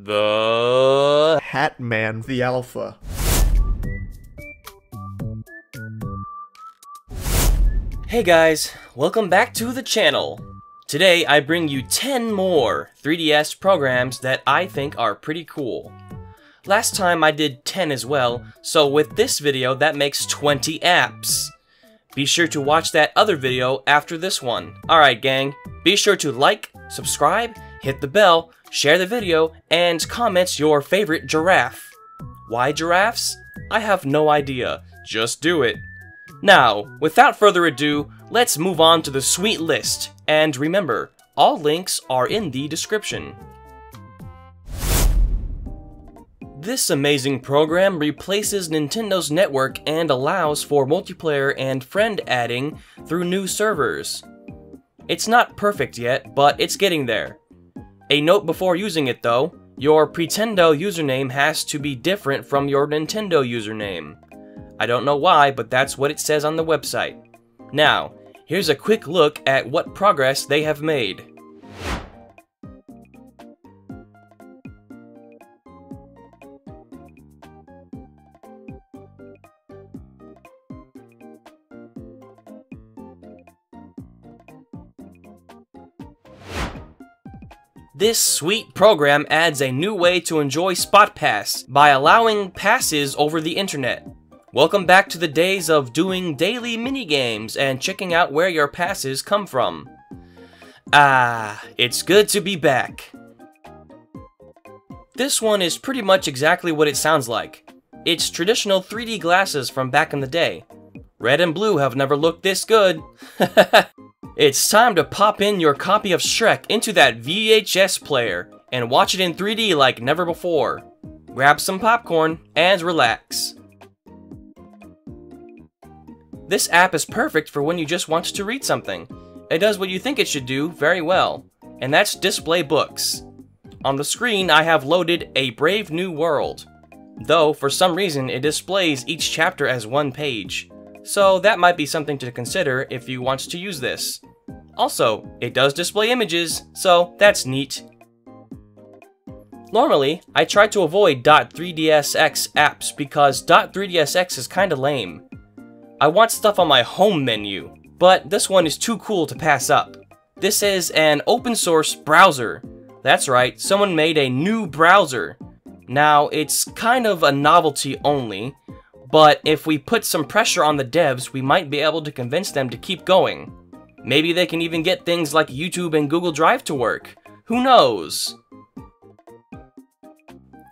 The Hatman the Alpha. Hey guys, welcome back to the channel. Today I bring you 10 more 3DS programs that I think are pretty cool. Last time I did 10 as well, so with this video that makes 20 apps. Be sure to watch that other video after this one. Alright gang, be sure to like, subscribe, hit the bell, share the video, and comment your favorite giraffe. Why giraffes? I have no idea. Just do it. Now, without further ado, let's move on to the sweet list. And remember, all links are in the description. This amazing program replaces Nintendo's network and allows for multiplayer and friend adding through new servers. It's not perfect yet, but it's getting there. A note before using it though, your Pretendo username has to be different from your Nintendo username. I don't know why, but that's what it says on the website. Now, here's a quick look at what progress they have made. This sweet program adds a new way to enjoy Spot Pass by allowing passes over the internet. Welcome back to the days of doing daily minigames and checking out where your passes come from. Ah, it's good to be back. This one is pretty much exactly what it sounds like. It's traditional 3D glasses from back in the day. Red and blue have never looked this good. it's time to pop in your copy of Shrek into that VHS player and watch it in 3D like never before. Grab some popcorn and relax. This app is perfect for when you just want to read something. It does what you think it should do very well, and that's display books. On the screen, I have loaded A Brave New World, though for some reason it displays each chapter as one page, so that might be something to consider if you want to use this. Also, it does display images, so that's neat. Normally, I try to avoid .3dsx apps because .3dsx is kinda lame. I want stuff on my home menu, but this one is too cool to pass up. This is an open source browser. That's right, someone made a new browser. Now, it's kind of a novelty only, but if we put some pressure on the devs, we might be able to convince them to keep going. Maybe they can even get things like YouTube and Google Drive to work. Who knows?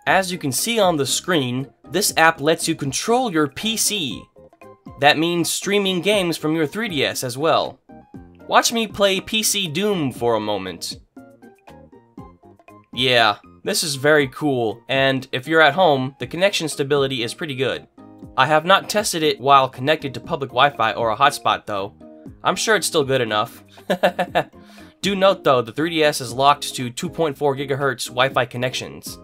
As you can see on the screen, this app lets you control your PC. That means streaming games from your 3DS as well. Watch me play PC Doom for a moment. Yeah, this is very cool, and if you're at home, the connection stability is pretty good. I have not tested it while connected to public Wi-Fi or a hotspot though. I'm sure it's still good enough. Do note though, the 3DS is locked to 2.4 GHz Wi-Fi connections.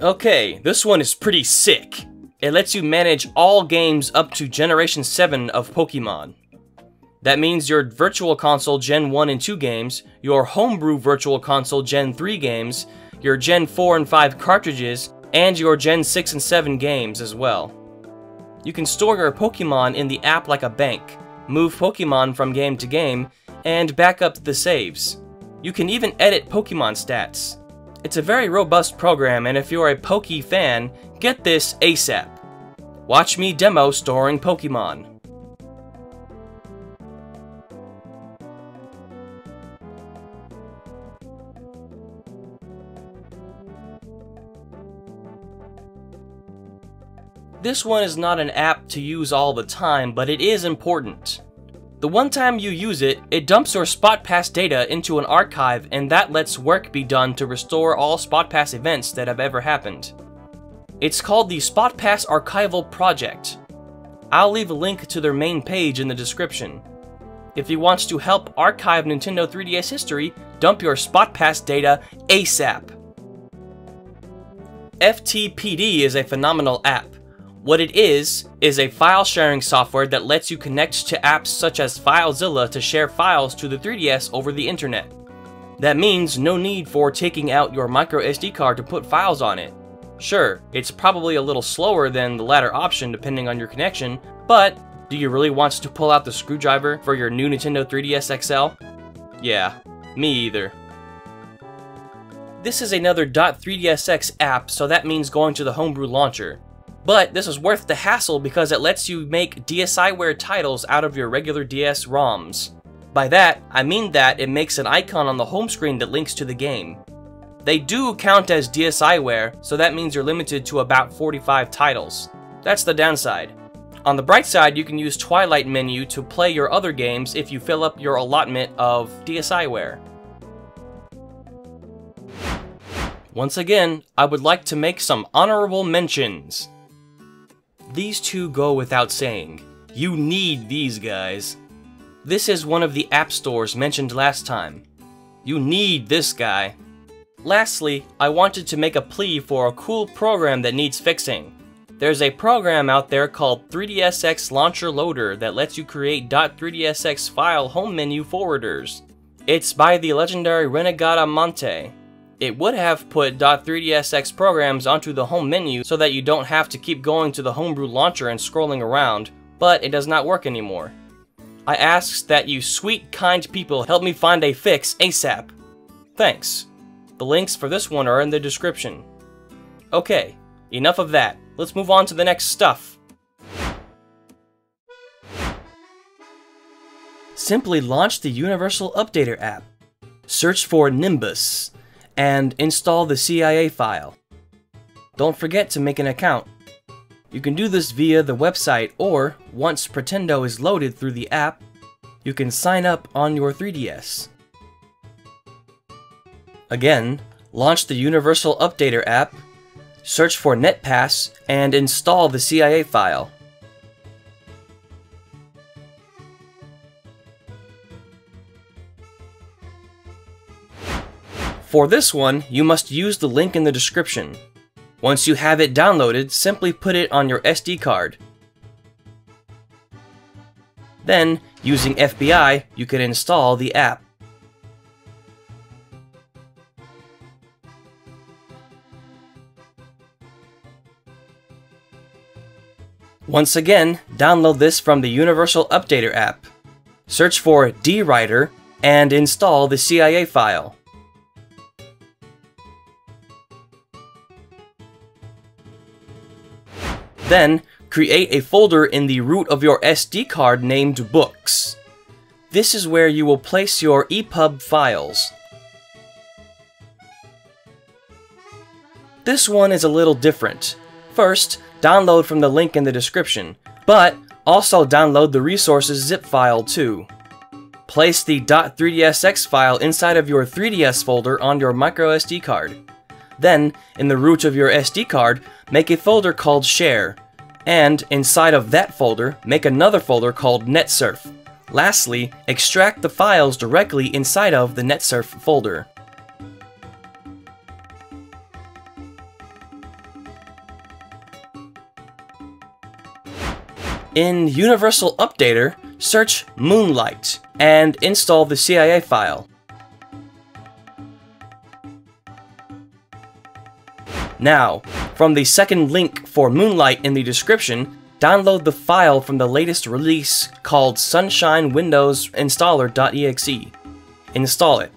Okay, this one is pretty sick. It lets you manage all games up to Generation 7 of Pokemon. That means your Virtual Console Gen 1 and 2 games, your Homebrew Virtual Console Gen 3 games, your Gen 4 and 5 cartridges, and your Gen 6 and 7 games as well. You can store your Pokemon in the app like a bank, move Pokemon from game to game, and back up the saves. You can even edit Pokemon stats. It's a very robust program, and if you're a Poke fan, get this ASAP. Watch me demo storing Pokemon. This one is not an app to use all the time, but it is important. The one time you use it, it dumps your Spot Pass data into an archive and that lets work be done to restore all Spot Pass events that have ever happened. It's called the Spot Pass Archival Project. I'll leave a link to their main page in the description. If you want to help archive Nintendo 3DS history, dump your Spot Pass data ASAP. FTPD is a phenomenal app. What it is, is a file sharing software that lets you connect to apps such as FileZilla to share files to the 3DS over the internet. That means no need for taking out your micro SD card to put files on it. Sure, it's probably a little slower than the latter option depending on your connection, but do you really want to pull out the screwdriver for your new Nintendo 3DS XL? Yeah, me either. This is another .3dsx app, so that means going to the Homebrew launcher. But this is worth the hassle because it lets you make DSiWare titles out of your regular DS ROMs. By that, I mean that it makes an icon on the home screen that links to the game. They do count as DSiWare, so that means you're limited to about 45 titles. That's the downside. On the bright side, you can use Twilight menu to play your other games if you fill up your allotment of DSiWare. Once again, I would like to make some honorable mentions. These two go without saying. You need these guys. This is one of the app stores mentioned last time. You need this guy. Lastly, I wanted to make a plea for a cool program that needs fixing. There's a program out there called 3DSX Launcher Loader that lets you create .3dsx file home menu forwarders. It's by the legendary Rinnegatamante. It would have put .3dsx programs onto the home menu so that you don't have to keep going to the homebrew launcher and scrolling around, but it does not work anymore. I ask that you sweet, kind people help me find a fix ASAP. Thanks. The links for this one are in the description. Okay, enough of that. Let's move on to the next stuff. Simply launch the Universal Updater app. Search for Nimbus and install the CIA file. Don't forget to make an account. You can do this via the website or, once Pretendo is loaded through the app, you can sign up on your 3DS. Again, launch the Universal Updater app, search for NetPass, and install the CIA file. For this one, you must use the link in the description. Once you have it downloaded, simply put it on your SD card. Then, using FBI, you can install the app. Once again, download this from the Universal Updater app. Search for drider and install the CIA file. Then, create a folder in the root of your SD card named Books. This is where you will place your EPUB files. This one is a little different. First, download from the link in the description, but also download the resources zip file too. Place the .3dsx file inside of your 3ds folder on your microSD card. Then, in the root of your SD card, make a folder called Share, and inside of that folder, make another folder called NetSurf. Lastly, extract the files directly inside of the NetSurf folder. In Universal Updater, search Moonlight and install the CIA file. Now, from the second link for Moonlight in the description, download the file from the latest release called Sunshine Windows Installer.exe. Install it.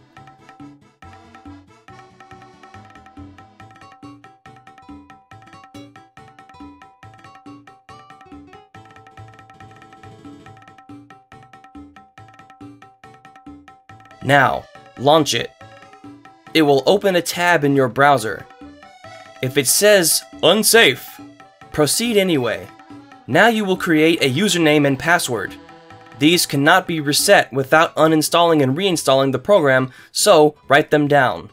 Now, launch it. It will open a tab in your browser. If it says unsafe, proceed anyway. Now you will create a username and password. These cannot be reset without uninstalling and reinstalling the program, so write them down.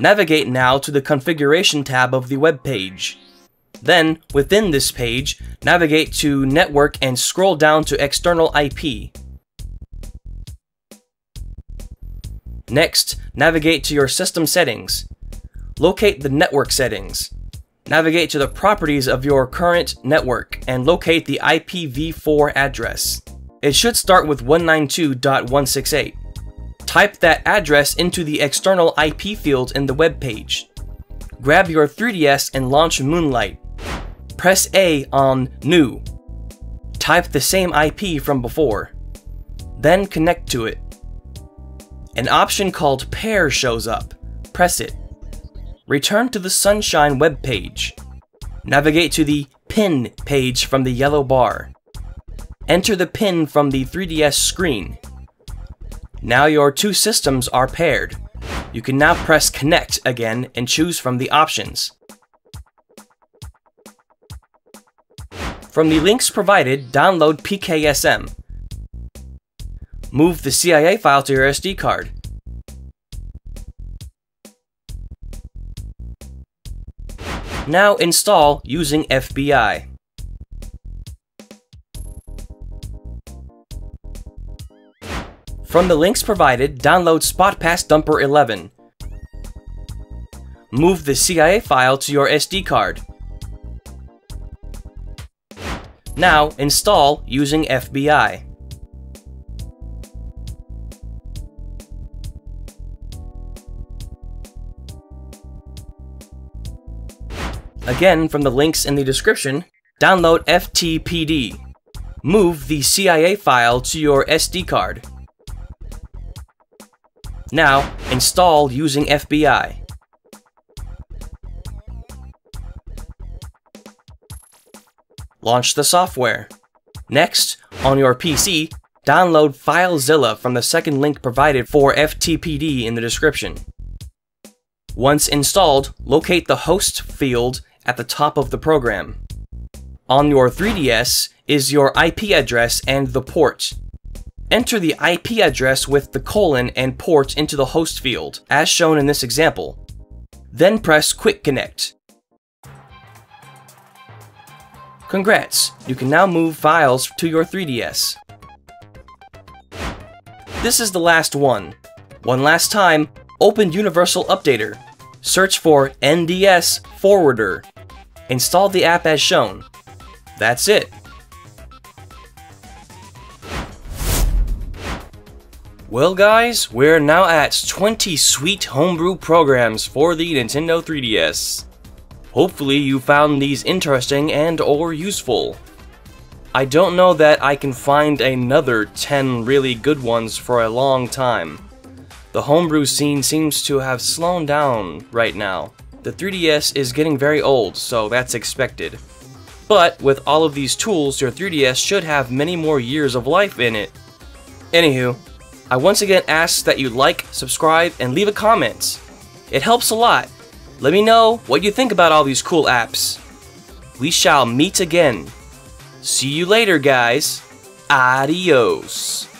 Navigate now to the Configuration tab of the web page. Then, within this page, navigate to Network and scroll down to External IP. Next, navigate to your system settings. locate the network settings. Navigate to the properties of your current network and locate the IPv4 address. It should start with 192.168. Type that address into the external IP field in the web page. Grab your 3DS and launch Moonlight. Press A on New. Type the same IP from before. Then connect to it. An option called Pair shows up. Press it. Return to the Sunshine web page. Navigate to the PIN page from the yellow bar. Enter the PIN from the 3DS screen. Now your two systems are paired. You can now press Connect again and choose from the options. From the links provided, download PKSM. Move the CIA file to your SD card. Now install using FBI. From the links provided, download SpotPass Dumper 11. Move the CIA file to your SD card. Now install using FBI. Again, from the links in the description, download FTPD. Move the CIA file to your SD card. Now, install using FBI. Launch the software. Next, on your PC, download FileZilla from the second link provided for FTPD in the description. Once installed, locate the host field at the top of the program. On your 3DS is your IP address and the port. Enter the IP address with the colon and port into the host field, as shown in this example. Then press Quick Connect. Congrats, you can now move files to your 3DS. This is the last one. One last time, open Universal Updater. Search for NDS Forwarder. Install the app as shown. That's it. Well guys, we're now at 20 sweet homebrew programs for the Nintendo 3DS. Hopefully you found these interesting and or useful. I don't know that I can find another 10 really good ones for a long time. The homebrew scene seems to have slowed down right now. The 3DS is getting very old, so that's expected. But with all of these tools, your 3DS should have many more years of life in it. Anywho, I once again ask that you like, subscribe, and leave a comment. It helps a lot. Let me know what you think about all these cool apps. We shall meet again. See you later, guys. Adios.